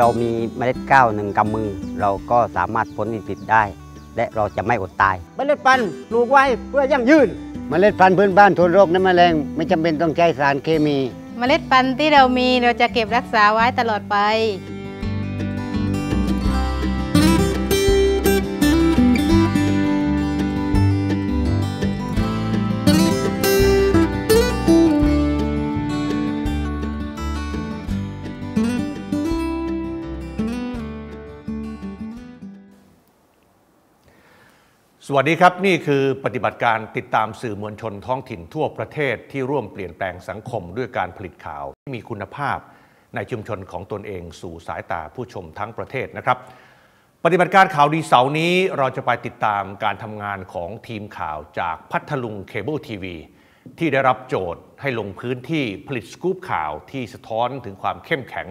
แค่เรามีเมล็ดข้าวหนึ่งกำมือ เราก็สามารถพ้นวิกฤตได้ และเราจะไม่อดตาย เมล็ดพันธุ์ปลูกไว้เพื่อยั่งยืน เมล็ดพันธุ์พื้นบ้านทนโรคน้ำแมลงไม่จำเป็นต้องใช้สารเคมี เมล็ดพันธุ์ที่เรามีเราจะเก็บรักษาไว้ตลอดไป วัสดีครับ นี่คือปฏิบัติการติดตามสื่อมวลชนท้องถิ่นทั่วประเทศที่ร่วมเปลี่ยนแปลงสังคมด้วยการผลิตข่าวที่มีคุณภาพในชุมชนของตนเองสู่สายตาผู้ชมทั้งประเทศนะครับ ปฏิบัติการข่าวดีเสาร์นี้เราจะไปติดตามการทำงานของทีมข่าวจากพัทลุงเคเบิลทีวีที่ได้รับโจทย์ให้ลงพื้นที่ผลิตสกู๊ปข่าวที่สะท้อนถึงความเข้มแข็ง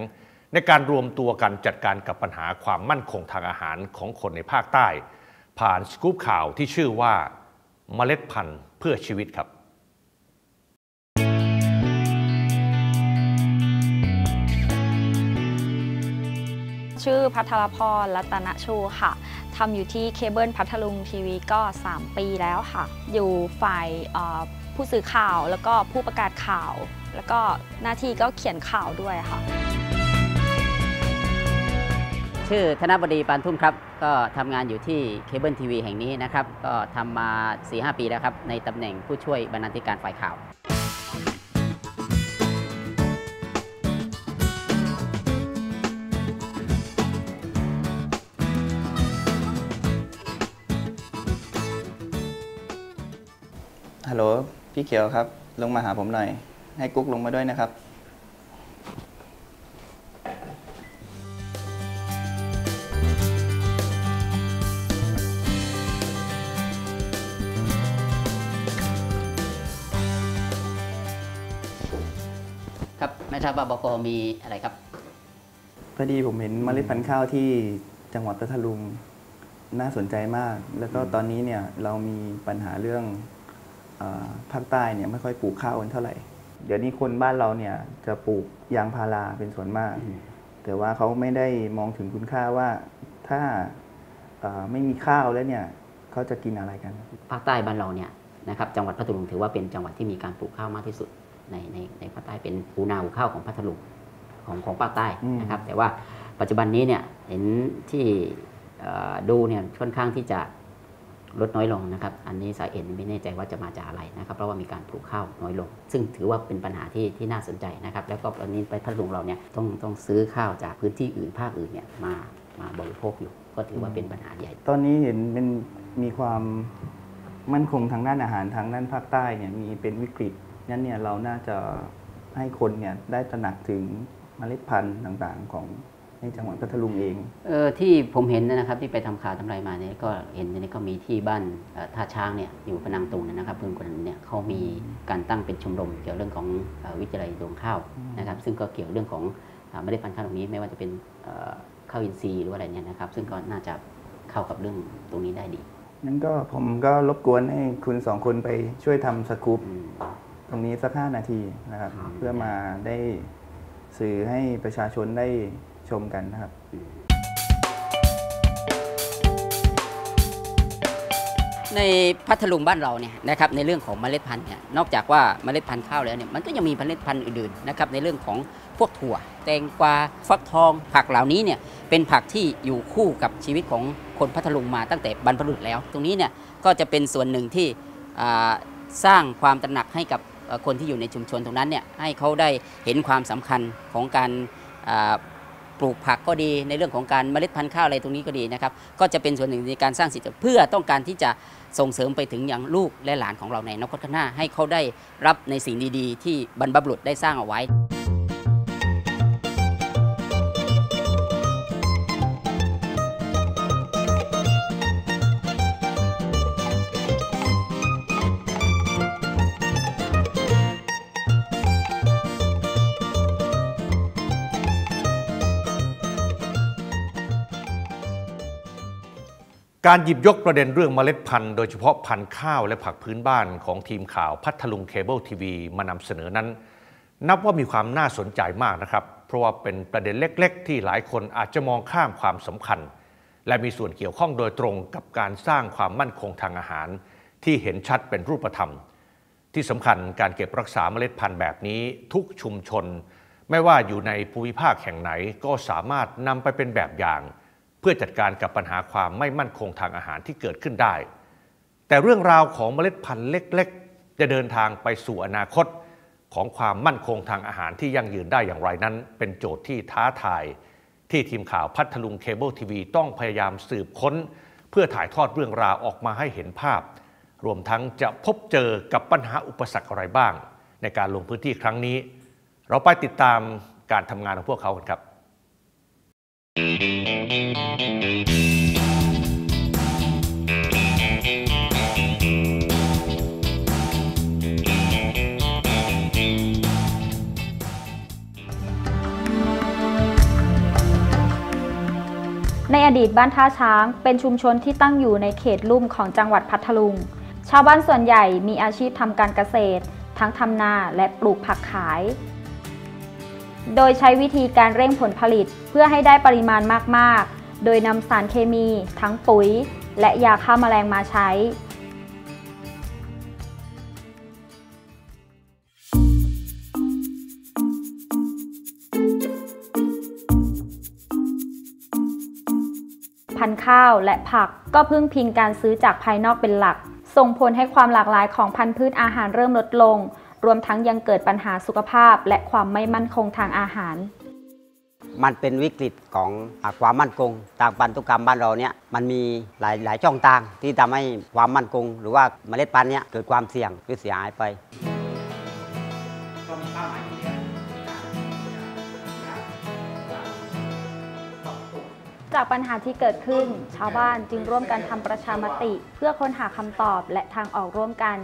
ในการรวมตัวกันจัดการกับปัญหาความมั่นคงทางอาหารของคนในภาคใต้ ผ่านสกู๊ปข่าวที่ชื่อว่าเมล็ดพันธุ์เพื่อชีวิตครับชื่อพัทรพรรัตนชูค่ะ ทำอยู่ที่เคเบิลพัทลุงทีวีก็ 3 ปีแล้วค่ะ อยู่ฝ่ายผู้สื่อข่าวแล้วก็ผู้ประกาศข่าว แล้วก็หน้าที่ก็เขียนข่าวด้วยค่ะ ชื่อธนบดีปานทุ่มครับ ก็ทำงานอยู่ที่เคเบิลทีวีแห่งนี้นะครับ ก็ทำมา 4-5 ปีแล้วครับ ในตำแหน่งผู้ช่วยบรรณาธิการฝ่ายข่าว ฮัลโหล พี่เขียวครับ ลงมาหาผมหน่อย ให้กุ๊กลงมาด้วยนะครับ ไม่ทราบว่าบกมีอะไรครับ พอดีผมเห็นเมล็ดพันธุ์ข้าวที่จังหวัดพัทลุงน่าสนใจมาก แล้วก็ตอนนี้เนี่ยเรามีปัญหาเรื่องเออภาคใต้เนี่ยไม่ค่อยปลูกข้าวกันเท่าไหร่ เดี๋ยวนี้คนบ้านเราเนี่ยจะปลูกยางพาราเป็นส่วนมาก แต่ว่าเขาไม่ได้มองถึงคุณค่าว่าถ้าเอ่อไม่มีข้าวแล้วเนี่ยเขาจะกินอะไรกัน ภาคใต้บ้านเราเนี่ยนะครับจังหวัดพัทลุงถือว่าเป็นจังหวัดที่มีการปลูกข้าวมากที่สุด ในในในภาคใต้เป็นปูนาหูข้าวของพัทลุงของของภาคใต้อืมนะครับ แต่ว่าปัจจุบันนี้เนี่ยเห็นที่เอ่อดูเนี่ยค่อนข้างที่จะลดน้อยลงนะครับ อันนี้สาเหตุไม่แน่ใจว่าจะมาจากอะไรนะครับ เพราะว่ามีการปลูกข้าวน้อยลง ซึ่งถือว่าเป็นปัญหาที่ที่น่าสนใจนะครับ แล้วก็ตอนนี้ไปพัทลุงเราเนี่ยต้องต้องซื้อข้าวจากพื้นที่อื่นภาคอื่นเนี่ยมามาบริโภคอยู่ ก็ถือว่าเป็นปัญหาใหญ่ ตอนนี้เห็นเป็นมีความมั่นคงทางด้านอาหารทางด้านภาคใต้เนี่ยมีเป็นวิกฤต นั้นเนี่ยเราน่าจะให้คนเนี่ยได้ตระหนักถึงเมล็ดพันธุ์ต่างๆ ของในจังหวัดพัทลุงเองเออที่ผมเห็นนะครับที่ไปทำข่าวทำไรมาเนี่ยก็เห็นนี่ก็มีที่บ้านเอ่อท่าช้างเนี่ยอยู่พนังตุงเนยนะครับเพื่อนคนนั้นเนี่ยเขามีการตั้งเป็นชมรมเกี่ยวเรื่องของเอ่อวิจัยรวงข้าวนะครับ ซึ่งก็เกี่ยวเรื่องของเอ่อเมล็ดพันธุ์ข้าวตรงนี้ไม่ว่าจะเป็นเอ่อข้าวอินทรีย์หรือว่าอะไรเนี่ยนะครับ ซึ่งก็น่าจะเข้ากับเรื่องตรงนี้ได้ดีนั้นก็ผมก็รบกวนให้คุณสองคนไปช่วยทำสกู๊ปอืม ตรงนี้สักห้านาทีนะครับครับ เพื่อมาได้สื่อให้ประชาชนได้ชมกันนะครับ ในพัทลุงบ้านเราเนี่ยนะครับในเรื่องของเมล็ดพันธุ์เนี่ยนอกจากว่าเมล็ดพันธุ์ข้าวแล้วเนี่ยมันก็ยังมีเมล็ดพันธุ์อื่นๆนะครับในเรื่องของพวกถั่ว แตงกวาฟักทอง ผักเหล่านี้เนี่ยเป็นผักที่อยู่คู่กับชีวิตของคนพัทลุงมาตั้งแต่บรรพบุรุษแล้ว ตรงนี้เนี่ยก็จะเป็นส่วนหนึ่งที่อ่าสร้างความตระหนักให้กับเอ่อ คนที่อยู่ในชุมชนตรงนั้นเนี่ยให้เขาได้เห็นความสำคัญของการปลูกผักก็ดีในเรื่องของการเมล็ดพันธุ์ข้าวอะไรตรงนี้ก็ดีนะครับก็จะเป็นส่วนหนึ่งในการสร้างสิทธิ์เพื่อต้องการที่จะส่งเสริมไปถึงอย่างลูกและหลานของเราในอนาคตข้างหน้าให้เขาได้รับในสิ่งดีๆ ที่บรรพบุรุษได้สร้างเอาไว้ การหยิบยกประเด็นเรื่องเมล็ดพันธุ์โดยเฉพาะพันธุ์ข้าวและผักพื้นบ้านของทีมข่าวพัทลุงเคเบิลทีวีมานำเสนอนั้น นับว่ามีความน่าสนใจมากนะครับ เพราะว่าเป็นประเด็นเล็ก ๆ ที่หลายคนอาจจะมองข้ามความสำคัญ และมีส่วนเกี่ยวข้องโดยตรงกับการสร้างความมั่นคงทางอาหาร ที่เห็นชัดเป็นรูปธรรม ที่สำคัญการเก็บรักษาเมล็ดพันธุ์แบบนี้ทุกชุมชน ไม่ว่าอยู่ในภูมิภาคแห่งไหนก็สามารถนำไปเป็นแบบอย่าง เพื่อจัดการกับปัญหาความไม่มั่นคงทางอาหารที่เกิดขึ้นได้ แต่เรื่องราวของเมล็ดพันธุ์เล็ก ๆ จะเดินทางไปสู่อนาคตของความมั่นคงทางอาหารที่ยั่งยืนได้อย่างไรนั้น เป็นโจทย์ที่ท้าทาย ที่ทีมข่าวพัทลุงเคเบิลทีวีต้องพยายามสืบค้น เพื่อถ่ายทอดเรื่องราวออกมาให้เห็นภาพ รวมทั้งจะพบเจอกับปัญหาอุปสรรคอะไรบ้าง ในการลงพื้นที่ครั้งนี้ เราไปติดตามการทำงานของพวกเขากันครับ ในอดีตบ้านท่าช้างเป็นชุมชนที่ตั้งอยู่ในเขตลุ่มของจังหวัดพัทลุง ชาวบ้านส่วนใหญ่มีอาชีพทำการเกษตร ทั้งทำนาและปลูกผักขาย โดยใช้วิธีการเร่งผลผลิตเพื่อให้ได้ปริมาณมาก ๆ โดยนำสารเคมี ทั้งปุ๋ย และยาฆ่าแมลงมาใช้ พันธุ์ข้าวและผักก็พึ่งพิงการซื้อจากภายนอกเป็นหลัก ส่งผลให้ความหลากหลายของพันธุ์พืชอาหารเริ่มลดลง รวมทั้งยังเกิดปัญหาสุขภาพ และความไม่มั่นคงทางอาหาร มันเป็นวิกฤตของอาความมั่นคงทางพันธุกรรมบ้านเราเนี่ยมันมีหลายหลายช่องทางที่ทำให้ความมั่นคง หรือว่าเมล็ดพันธุ์เนี่ยเกิดความเสี่ยงหรือเสียหายไปจากปัญหาที่เกิดขึ้น ชาวบ้านจึงร่วมกันทำประชามติ เพื่อค้นหาคำตอบและทางออกร่วมกัน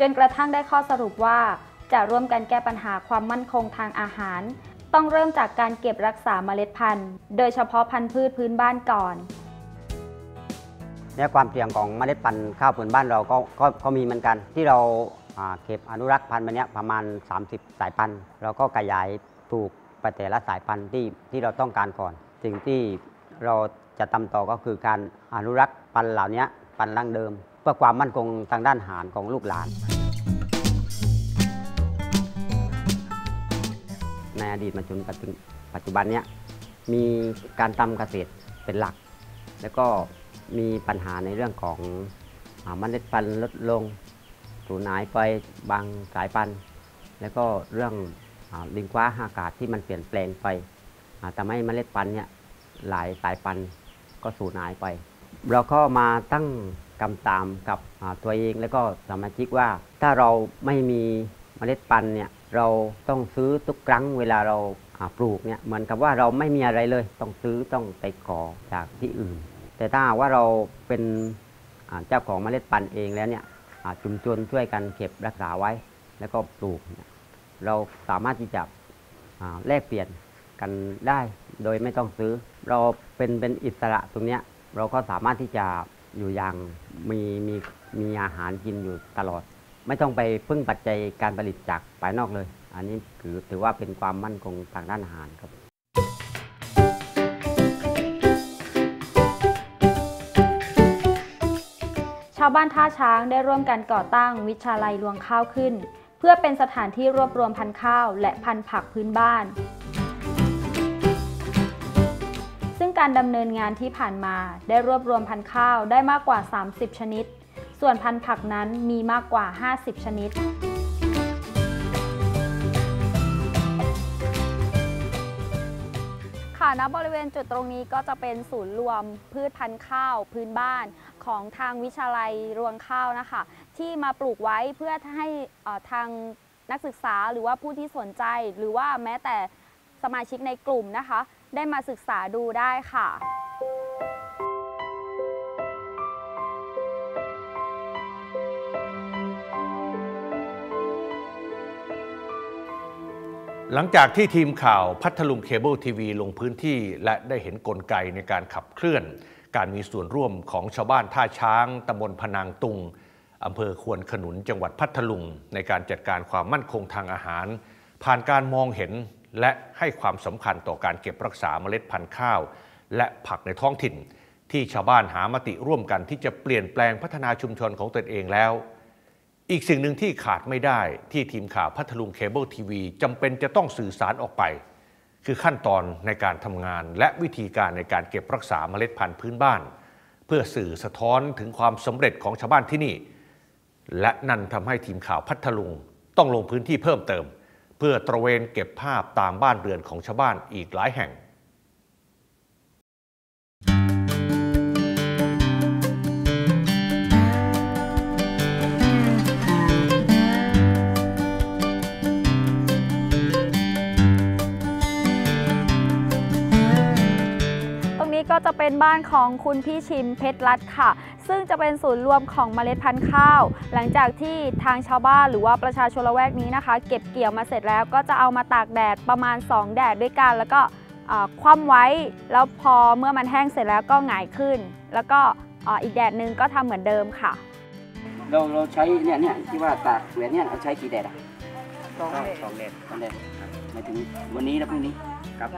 จนกระทั่งได้ข้อสรุปว่า จะร่วมกันแก้ปัญหาความมั่นคงทางอาหาร ต้องเริ่มจากการเก็บรักษาเมล็ดพันธุ์ โดยเฉพาะพันธุ์พืชพื้นบ้านก่อนและความเสี่ยงของเมล็ดพันธุ์ข้าวผืนบ้านเราก็ก็ก็มีเหมือนกัน ที่เราเก็บอนุรักษ์พันธุ์มันเนี้ยประมาณ 30 สายพันธุ์เราก็ขยายปลูกไปแต่ละสายพันธุ์ที่ที่เราต้องการก่อน สิ่งที่เราจะทำต่อก็คือการอนุรักษ์พันธุ์เหล่านี้พันธุ์ดั้งเดิม พื่อความมั่นคงทางด้านอาหารของลูกหลาน ในอดีตมาจนปัจจุบันเนี้ยมีการทำเกษตรเป็นหลัก แล้วก็มีปัญหาในเรื่องของอาเมล็ดพันธุ์ลดลงสูญหายไปบางสายพันธุ์ แล้วก็เรื่องอาลิงฟ้าอากาศที่มันเปลี่ยนแปลงไปทำให้เมล็ดพันธุ์เนี่ยหลายสายพันธุ์ก็สูญหายไป เราก็มาตั้ง กำตามกับตัวเองแล้วก็สมาชิกว่า ถ้าเราไม่มีเมล็ดพันธุ์เนี่ยเราต้องซื้อทุกครั้งเวลาเราปลูกเนี่ยเหมือนกับว่าเราไม่มีอะไรเลย ต้องซื้อต้องไปขอจากที่อื่น แต่ถ้าว่าเราเป็นเจ้าของเมล็ดพันธุ์เองแล้วเนี่ยอ่าชุมชนช่วยกันเก็บรักษาไว้ แล้วก็ปลูกเเราสามารถที่จะแลกเปลี่ยนกันได้โดยไม่ต้องซื้อ เราเป็นเป็นอิสระตรงเนี้ยเราก็สามารถที่จะ อยู่อย่างมีมีมีอาหารกินอยู่ตลอด ไม่ต้องไปพึ่งปัจจัยการผลิตจากภายนอกเลย อันนี้ถือถือว่าเป็นความมั่นคงทางด้านอาหารครับชาวบ้านท่าช้างได้ร่วมกันก่อตั้งวิชาลัยรวงข้าวขึ้น เพื่อเป็นสถานที่รวบรวมพันธุ์ข้าว และพันธุ์ผักพื้นบ้าน การดำเนินงานที่ผ่านมาได้รวบรวมพันธุ์ข้าวได้มากกว่า 30 ชนิด ส่วนพันธุ์ผักนั้นมีมากกว่า 50 ชนิด ค่ะณบริเวณจุดตรงนี้ก็จะเป็นศูนย์รวมพืชพันธุ์ข้าวพื้นบ้านของทางวิชาลัยรวงข้าวนะคะ ที่มาปลูกไว้เพื่อให้ทางนักศึกษาหรือว่าผู้ที่สนใจ หรือว่าแม้แต่สมาชิกในกลุ่มนะคะ ได้มาศึกษาดูได้ค่ะหลังจากที่ทีมข่าวพัทลุงเคเบิลทีวีลงพื้นที่ และได้เห็นกลไกในการขับเคลื่อน การมีส่วนร่วมของชาวบ้านท่าช้างตำบลพนางตุงอำเภอควนขนุนจังหวัดพัทลุง ในการจัดการความมั่นคงทางอาหาร ผ่านการมองเห็น และให้ความสำคัญต่อการเก็บรักษาเมล็ดพันธุ์ข้าว และผักในท้องถิ่น ที่ชาวบ้านหามติร่วมกันที่จะเปลี่ยนแปลงพัฒนาชุมชนของตนเองแล้ว อีกสิ่งหนึ่งที่ขาดไม่ได้ที่ทีมข่าวพัทลุงเคเบิลทีวีจำเป็นจะต้องสื่อสารออกไป คือขั้นตอนในการทำงาน และวิธีการในการเก็บรักษาเมล็ดพันธุ์พื้นบ้าน เพื่อสื่อสะท้อนถึงความสำเร็จของชาวบ้านที่นี่ และนั่นทำให้ทีมข่าวพัทลุงต้องลงพื้นที่เพิ่มเติม เพื่อตระเวนเก็บภาพตามบ้านเรือนของชาวบ้านอีกหลายแห่งตรงนี้ก็จะเป็นบ้านของคุณพี่ชิมเพชรรัตน์ค่ะ ซึ่งจะเป็นศูนย์รวมของเมล็ดพันธุ์ข้าว หลังจากที่ทางชาวบ้านหรือว่าประชาชนละแวกนี้นะคะ เก็บเกี่ยวมาเสร็จแล้วก็จะเอามาตากแดดประมาณ 2 แดดด้วยกัน แล้วก็คว่ำไว้ แล้วพอเมื่อมันแห้งเสร็จแล้วก็หงายขึ้น แล้วก็อ,อีกแดดหนึ่งก็ทำเหมือนเดิมค่ะ เราเราใช้เนี่ยเนี่ยที่ว่าตากแหวนเนี่ยเราใช้กี่แดดอะสองเด็ดสองแดดสองแดดหมายถึงวันนี้และพรุ่งนี้ครับ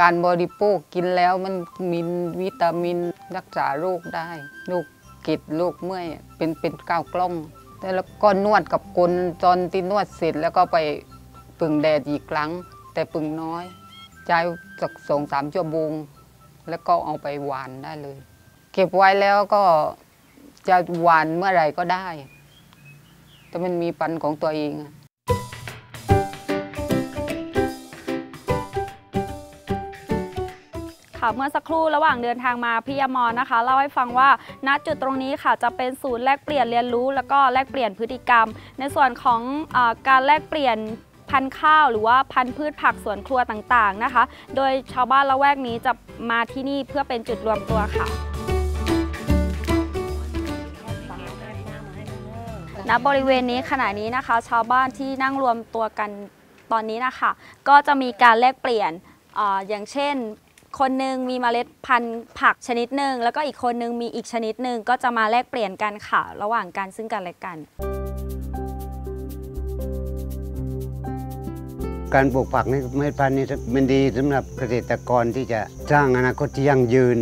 การบริโภคกินแล้วมันมีวิตามินรักษาโรคได้โรคกิดโรคเมื่อยเป็นเป็นก้าวกล้อง แล้วก็นวดกับกลตอนที่นวดเสร็จแล้วก็ไปปึงแดดอีกครั้ง แต่ปึงน้อยใช้สักสองสามชั่วโมงแล้วก็เอาไปหวานได้เลย เก็บไว้แล้วก็จะหวานเมื่อไหร่ก็ได้ แต่มันมีปันของตัวเองอะ ค่ะ เมื่อสักครู่ระหว่างเดินทางมาพี่ยมรนะคะ เล่าให้ฟังว่าณจุดตรงนี้ค่ะจะเป็นศูนย์แลกเปลี่ยนเรียนรู้ แล้วก็แลกเปลี่ยนพฤติกรรม ในส่วนของอการแลกเปลี่ยนพันธุ์ข้าวหรือว่าพันธุ์พืชผักสวนครัวต่างๆนะคะ โดยชาวบ้านละแวกนี้จะมาที่นี่เพื่อเป็นจุดรวมตัวค่ะณบริเวณนี้ขณะนี้นะคะ ชาวบ้านที่นั่งรวมตัวกันตอนนี้นะคะ ก็จะมีการแลกเปลี่ยนออย่างเช่น คนหนึ่งมีเมล็ดพันธุ์ผักชนิดหนึ่งแล้วก็อีกคนหนึ่งมีอีกชนิดหนึ่งก็จะมาแลกเปลี่ยนกันค่ะ ระหว่างกันซึ่งกันและกัน การปลูกผักในเมล็ดพันธุ์นี่มันดีสำหรับเกษตรกรที่จะสร้างอนาคตที่ยั่งยืน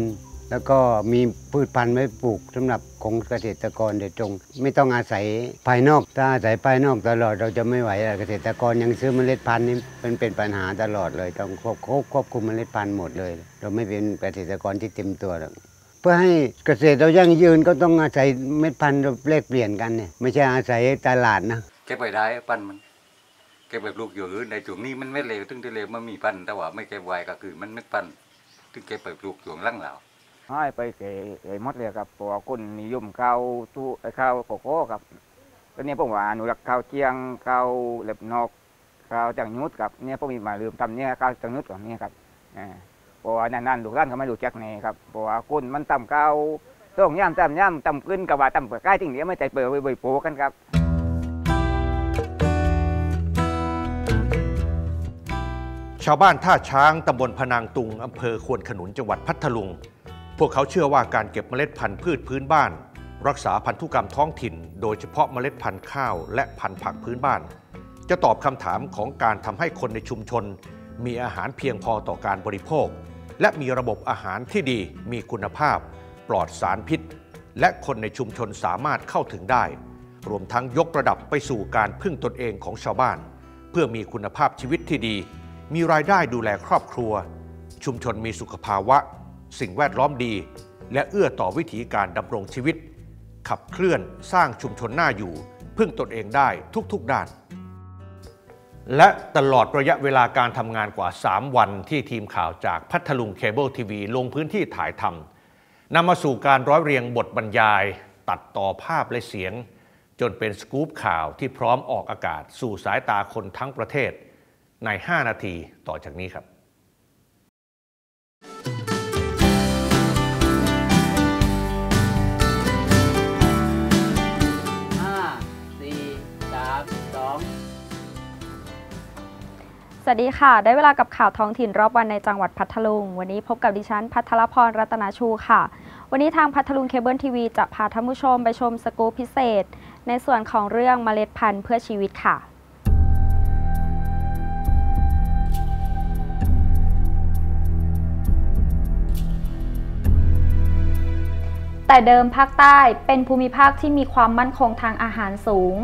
แล้วก็มีพืชพันธุ์ไว้ปลูกสำหรับของเกษตรกรโดยตรง ไม่ต้องอาศัยภายนอก ถ้าอาศัยภายนอกตลอดเราจะไม่ไหวเกษตรกรยังซื้อเมล็ดพันธุ์นี่เป็นเป็นปัญหาตลอดเลย ต้องควบควบคุมเมล็ดพันธุ์หมดเลย เราไม่เป็นเกษตรกรที่เต็มตัวหรอกเพื่อให้เกษตรเรายั่งยืนก็ต้องอาศัยเม็ดพันธุ์เราแลกเปลี่ยนกันเนี่ยไม่ใช่อาศัยตลาดนะเก็บไว้ได้ปั้นมันเก็บแบบลูกอยู่อื่นในช่วงนี้มันไม่เลวถึงที่เลวมันมีปั้นแต่ว่าไม่เก็บไว้ก็คือมันไม่ปั้นถึงเก็บแบบลูกช่วงล่างเหล่า ให้ไปเกไอ้หมดเลยครับเพราะว่าคนนิยมข้าวตู้ไอ้ข้าวโกโก้ครับตอนนี้ผมว่าอนุรักษ์ข้าวเจียงข้าวเล็บนอกข้าวจังยุทธครับเนี่ยผมมีมาลืมทำเนี่ยข้าวจังยุทธกับเนี่ยครับอ่าเพราะว่านั่นๆลูกร้านเขาไม่รู้จักนี่ครับเพราะว่าคนมันต่ำข้าวต้องย่ำต่ำย่ำต่ำขึ้นกับว่าต่ำเปิดใกล้ทิ้งเดียวไม่ใจเปิดไว้ไว้โปกันครับชาวบ้านท่าช้างตำบลพนางตุงอำเภอควนขนุนจังหวัดพัทลุง พวกเขาเชื่อว่าการเก็บเมล็ดพันธุ์พืชพื้นบ้าน รักษาพันธุกรรมท้องถิ่น โดยเฉพาะเมล็ดพันธุ์ข้าวและพันธุ์ผักพื้นบ้าน จะตอบคำถามของการทำให้คนในชุมชน มีอาหารเพียงพอต่อการบริโภค และมีระบบอาหารที่ดีมีคุณภาพ ปลอดสารพิษ และคนในชุมชนสามารถเข้าถึงได้ รวมทั้งยกระดับไปสู่การพึ่งตนเองของชาวบ้าน เพื่อมีคุณภาพชีวิตที่ดี มีรายได้ดูแลครอบครัว ชุมชนมีสุขภาวะ สิ่งแวดล้อมดี และเอื้อต่อวิถีการดำรงชีวิต ขับเคลื่อนสร้างชุมชนน่าอยู่ พึ่งตนเองได้ทุกๆด้าน และตลอดระยะเวลาการทำงานกว่า 3 วันที่ทีมข่าวจากพัทลุงเคเบิลทีวีลงพื้นที่ถ่ายทำนำมาสู่การร้อยเรียงบทบรรยาย ตัดต่อภาพและเสียง จนเป็นสกู๊ปข่าวที่พร้อมออกอากาศสู่สายตาคนทั้งประเทศใน 5 นาทีต่อจากนี้ครับ วัสดีค่ะ ได้เวลากับข่าวท้องถิ่นรอบวันในจังหวัดพัทลุง วันนี้พบกับดิฉันพัทรพรรัตนาชูค่ะ วันนี้ทางพัทลุงเคเบิลทีวีจะพาท่านผู้ชมไปชมสกู๊ปพิเศษ ในส่วนของเรื่องเมล็ดพันธุ์เพื่อชีวิตค่ะแต่เดิมภาคใต้เป็นภูมิภาคที่มีความมั่นคงทางอาหารสูง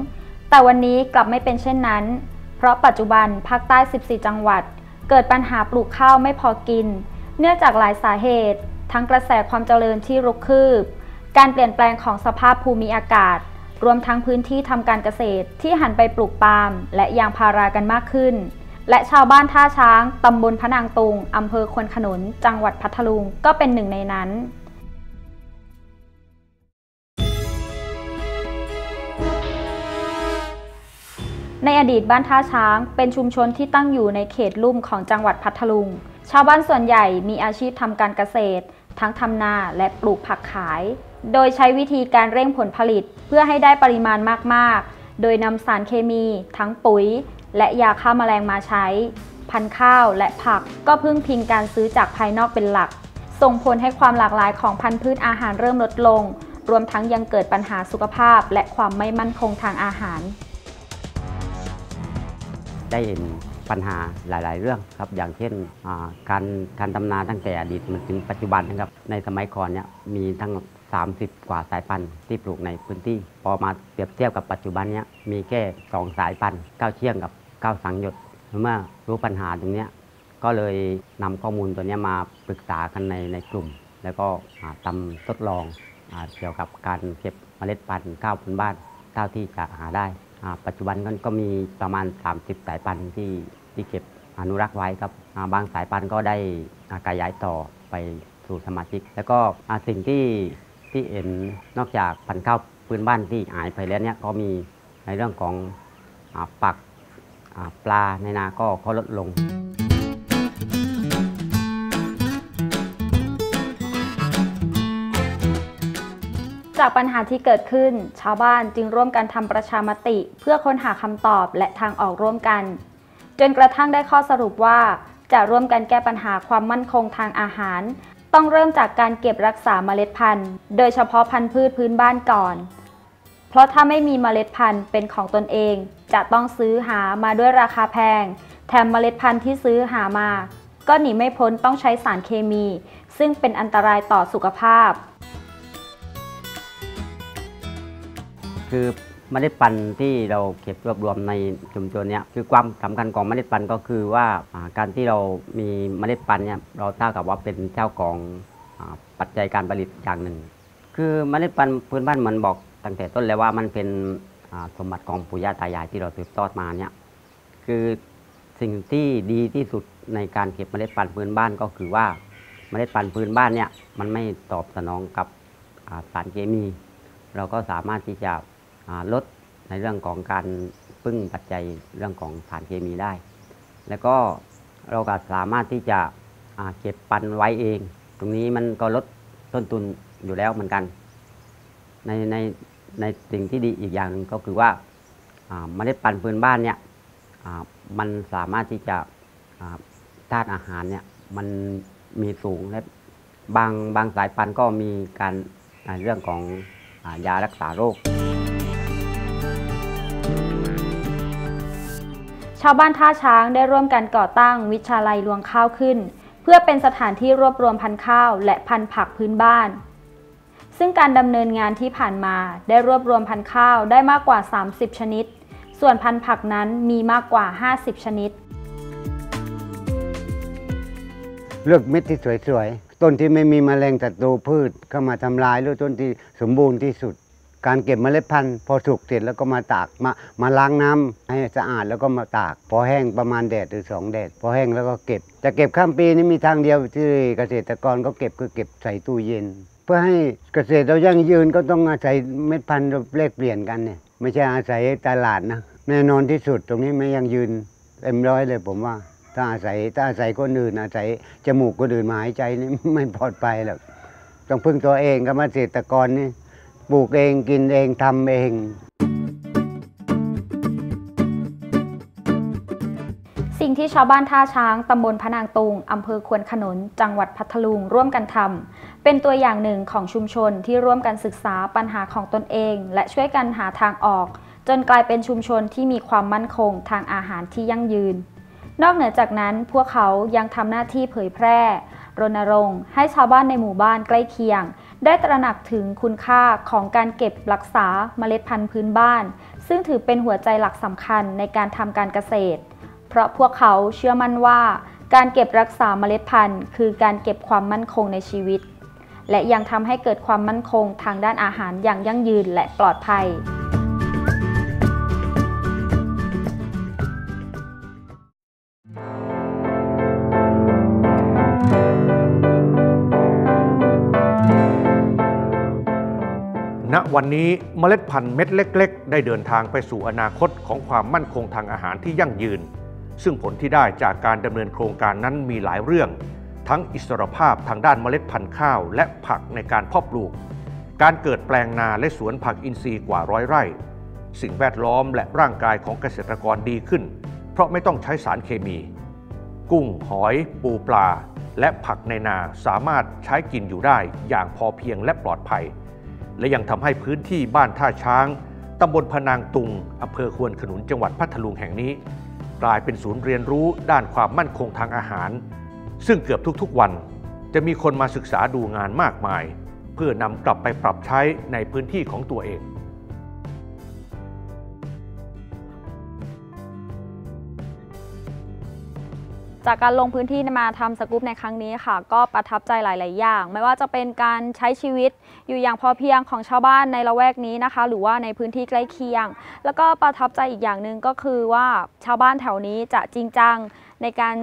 แต่วันนี้กลับไม่เป็นเช่นนั้น เพราะปัจจุบันภาคใต้ 14 จังหวัด เกิดปัญหาปลูกข้าวไม่พอกิน เนื่องจากหลายสาเหตุ ทั้งกระแสความเจริญที่รุกคืบ การเปลี่ยนแปลงของสภาพภูมิอากาศ รวมทั้งพื้นที่ทำการเกษตรที่หันไปปลูกปาล์มและยางพารากันมากขึ้น และชาวบ้านท่าช้างตำบลพะนางตุงอำเภอควนขนุน จังหวัดพัทลุงก็เป็นหนึ่งในนั้น ในอดีตบ้านท่าช้าง เป็นชุมชนที่ตั้งอยู่ในเขตลุ่มของจังหวัดพัทลุง ชาวบ้านส่วนใหญ่มีอาชีพทำการเกษตร ทั้งทำนาและปลูกผักขาย โดยใช้วิธีการเร่งผลผลิตเพื่อให้ได้ปริมาณมากๆ โดยนำสารเคมี ทั้งปุ๋ย และยาฆ่าแมลงมาใช้ พันธุ์ข้าวและผักก็พึ่งพิงการซื้อจากภายนอกเป็นหลัก ส่งผลให้ความหลากหลายของพันธุ์พืชอาหารเริ่มลดลง รวมทั้งยังเกิดปัญหาสุขภาพ และความไม่มั่นคงทางอาหาร ได้เห็นปัญหาหลาย ๆ เรื่องครับ อย่างเช่นการการทำนาตั้งแต่อดีตมาถึงปัจจุบันนะครับ ในสมัยก่อนเนี่ยมีทั้ง 30 กว่าสายพันธุ์ที่ปลูกในพื้นที่ พอมาเปรียบเทียบกับปัจจุบันเนี้ยมีแค่2สายพันธุ์ก้าวเชี่ยงกับก้าวสังหยดเมื่อรู้ปัญหาตรงนี้ก็เลยนำข้อมูลตัวนี้มาปรึกษากันในในกลุ่ม แล้วก็อ่าทำทดลองอเกี่ยวกับการเก็บเมล็ดพันธุ์ข้าวพื้นบ้านเท่าที่จะหาได้ ปัจจุบันก็มีประมาณ 30 สายพันธุ์ที่ที่เก็บอนุรักษ์ไว้ครับบางสายพันธุ์ก็ได้ขยายต่อไปสู่สมาชิก แล้วก็สิ่งที่ที่เห็นนอกจากพันธุ์ข้าวพื้นบ้านที่หายไปแล้วเนี่ยก็มีในเรื่องของอปักอ่าปลาในนาก็ก็ลดลง จากปัญหาที่เกิดขึ้น ชาวบ้านจึงร่วมกันทำประชามติ เพื่อค้นหาคำตอบและทางออกร่วมกัน จนกระทั่งได้ข้อสรุปว่า จะร่วมกันแก้ปัญหาความมั่นคงทางอาหาร ต้องเริ่มจากการเก็บรักษาเมล็ดพันธุ์ โดยเฉพาะพันธุ์พืชพื้นบ้านก่อน เพราะถ้าไม่มีเมล็ดพันธุ์เป็นของตนเอง จะต้องซื้อหามาด้วยราคาแพง แถมเมล็ดพันธุ์ที่ซื้อหามา ก็หนีไม่พ้นต้องใช้สารเคมี ซึ่งเป็นอันตรายต่อสุขภาพ คือเมล็ดพันธุ์ที่เราเก็บรวบรวมในชุมชนเนี่ยคือความสำคัญของเมล็ดพันธุ์ก็คือว่าการที่เรามีเมล็ดพันธุ์เนี่ยเราเท่ากับว่าเป็นเจ้าของอปัจจัยการผลิตอย่างหนึ่ง คือเมล็ดพันธุ์พื้นบ้านเหมือนบอกตั้งแต่ต้นเลยว่ามันเป็นสมบัติของปู่ย่าตายายที่เราสืบทอดมาเนี่ยคือสิ่งที่ดีที่สุดในการเก็บเมล็ดพันธุ์พื้นบ้านก็คือว่าเมล็ดพันธุ์พื้นบ้านเนี่ยมันไม่ตอบสนองกับสารเคมี เราก็สามารถที่จะ ลดในเรื่องของการพึ่งปัจจัยเรื่องของสารเคมีได้ แล้วก็เราก็สามารถที่จะเก็บปันไว้เอง ตรงนี้มันก็ลดต้นทุนอยู่แล้วเหมือนกัน ในในในสิ่งที่ดีอีกอย่างหนึ่งก็คือว่าาเมล็ดพันพื้นบ้านเนี่ยมันสามารถที่จะอ่าธาตุอาหารเนี่ยมันมีสูงและบางบางสายพันธุ์ก็มีการเรื่องของอายารักษาโรค ชาวบ้านท่าช้างได้ร่วมกันก่อตั้งวิชาลัยรวงข้าวขึ้น เพื่อเป็นสถานที่รวบรวมพันธุ์ข้าวและพันธุ์ผักพื้นบ้าน ซึ่งการดำเนินงานที่ผ่านมาได้รวบรวมพันธุ์ข้าวได้มากกว่า 30 ชนิด ส่วนพันธุ์ผักนั้นมีมากกว่า 50 ชนิด เลือกเม็ดที่สวยๆ ต้นที่ไม่มีแมลงศัตรูพืชเข้ามาทำลายหรือต้นที่สมบูรณ์ที่สุด การเก็บเมล็ดพันธุ์พอสุกเสร็จแล้วก็มาตากมามาล้างน้ำให้สะอาดแล้วก็มาตาก พอแห้งประมาณแดดหรือสองแดด พอแห้งแล้วก็เก็บ จะเก็บข้ามปีนี่มีทางเดียวที่เกษตรกรก็เก็บคือเก็บใส่ตู้เย็น เพื่อให้เกษตรเรายั่งยืนก็ต้องอาศัยเม็ดพันธุ์เราแลกเปลี่ยนกันเนี่ยไม่ใช่อาศัยตลาดนะแน่นอนที่สุดตรงนี้ไม่ยั่งยืนเต็มร้อยเลยผมว่า ถ้าอาศัยถ้าอาศัยคนอื่นอาศัยจมูกคนอื่นมาหายใจนี่ไม่ปลอดภัยหรอกต้องพึ่งตัวเองกับเกษตรกรนี่ ปลูกเองกินเองทำเอง สิ่งที่ชาวบ้านท่าช้างตำบลพนางตุงอำเภอควนขนุน จังหวัดพัทลุงร่วมกันทำเป็นเป็นตัวอย่างหนึ่งของชุมชนที่ร่วมกันศึกษาปัญหาของตนเอง และช่วยกันหาทางออก จนกลายเป็นชุมชนที่มีความมั่นคงทางอาหารที่ยั่งยืน นอกเหนือจากนั้นพวกเขายังทำหน้าที่เผยแพร่ รณรงค์ให้ชาวบ้านในหมู่บ้านใกล้เคียง ได้ตระหนักถึงคุณค่าของการเก็บรักษาเมล็ดพันธุ์พื้นบ้าน ซึ่งถือเป็นหัวใจหลักสำคัญในการทำการเกษตร เพราะพวกเขาเชื่อมั่นว่า การเก็บรักษาเมล็ดพันธุ์ คือการเก็บความมั่นคงในชีวิต และยังทำให้เกิดความมั่นคงทางด้านอาหารอย่างยั่งยืนและปลอดภัย วันนี้เมล็ดพันธุ์เม็ดเล็ก ๆ ได้เดินทางไปสู่อนาคตของความมั่นคงทางอาหารที่ยั่งยืน ซึ่งผลที่ได้จากการดำเนินโครงการนั้นมีหลายเรื่อง ทั้งอิสรภาพทางด้านเมล็ดพันธุ์ข้าว และผักในการเพาะปลูก การเกิดแปลงนาและสวนผักอินทรีย์กว่าร้อยไร่ สิ่งแวดล้อมและร่างกายของเกษตรกรดีขึ้น เพราะไม่ต้องใช้สารเคมี กุ้งหอย ปูปลา และผักในนาสามารถใช้กินอยู่ได้อย่างพอเพียงและปลอดภัย และยังทำให้พื้นที่บ้านท่าช้างตำบลพนางตุงอำเภอควนขนุนจังหวัดพัทลุงแห่งนี้ กลายเป็นศูนย์เรียนรู้ด้านความมั่นคงทางอาหาร ซึ่งเกือบทุกๆวัน จะมีคนมาศึกษาดูงานมากมาย เพื่อนำกลับไปปรับใช้ในพื้นที่ของตัวเอง จากการลงพื้นที่มาทำสกู๊ปในครั้งนี้ค่ะ ก็ประทับใจหลาย ๆ อย่าง ไม่ว่าจะเป็นการใช้ชีวิตอยู่อย่างพอเพียงของชาวบ้านในละแวกนี้นะคะ หรือว่าในพื้นที่ใกล้เคียง แล้วก็ประทับใจอีกอย่างหนึ่งก็คือว่าชาวบ้านแถวนี้จะจริงจังในการ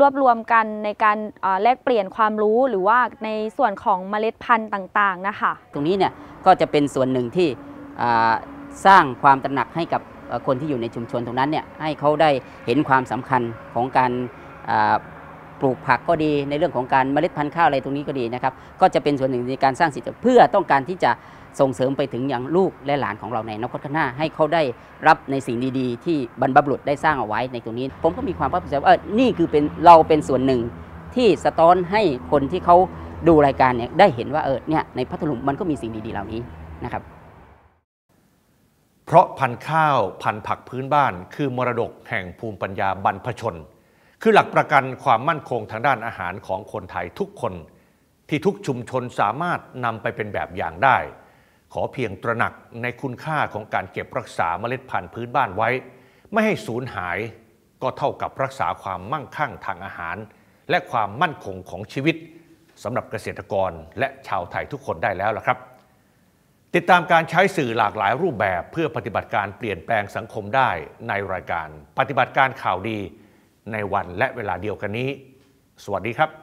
รวบรวมกันในการแลกเปลี่ยนความรู้หรือว่าในส่วนของเมล็ดพันธุ์ต่าง ๆ นะคะ ตรงนี้เนี่ยก็จะเป็นส่วนหนึ่งที่สร้างความตระหนักให้กับ คนที่อยู่ในชุมชนตรงนั้นเนี่ยให้เขาได้เห็นความสำคัญของการปลูกผักก็ดีในเรื่องของการเมล็ดพันธุ์ข้าวอะไรตรงนี้ก็ดีนะครับก็จะเป็นส่วนหนึ่งในการสร้างสิทธิเพื่อต้องการที่จะส่งเสริมไปถึงย่างลูกและหลานของเราในอนาคตข้างหน้า ให้เขาได้รับในสิ่งดีๆ ที่บรรพบุรุษได้สร้างเอาไว้ในตรงนี้ ผมก็มีความภาคภูมิใจว่านี่คือเป็นเราเป็นส่วนหนึ่งที่สะท้อนให้คนที่เขาดูรายการเนี่ยได้เห็นว่าเออเนี่ยในพัทลุงมันก็มีสิ่งดีๆเหล่านี้นะครับ เพราะพันธุ์ข้าวพันธุ์ผักพื้นบ้าน คือมรดกแห่งภูมิปัญญาบรรพชน คือหลักประกันความมั่นคงทางด้านอาหารของคนไทยทุกคน ที่ทุกชุมชนสามารถนำไปเป็นแบบอย่างได้ ขอเพียงตระหนักในคุณค่าของการเก็บรักษาเมล็ดพันธุ์พื้นบ้านไว้ ไม่ให้สูญหายก็เท่ากับรักษาความมั่งคั่งทางอาหาร และความมั่นคงของชีวิตสำหรับเกษตรกรและชาวไทยทุกคนได้แล้วล่ะครับ ติดตามการใช้สื่อหลากหลายรูปแบบเพื่อปฏิบัติการเปลี่ยนแปลงสังคมได้ในรายการ ปฏิบัติการข่าวดีในวันและเวลาเดียวกันนี้ สวัสดีครับ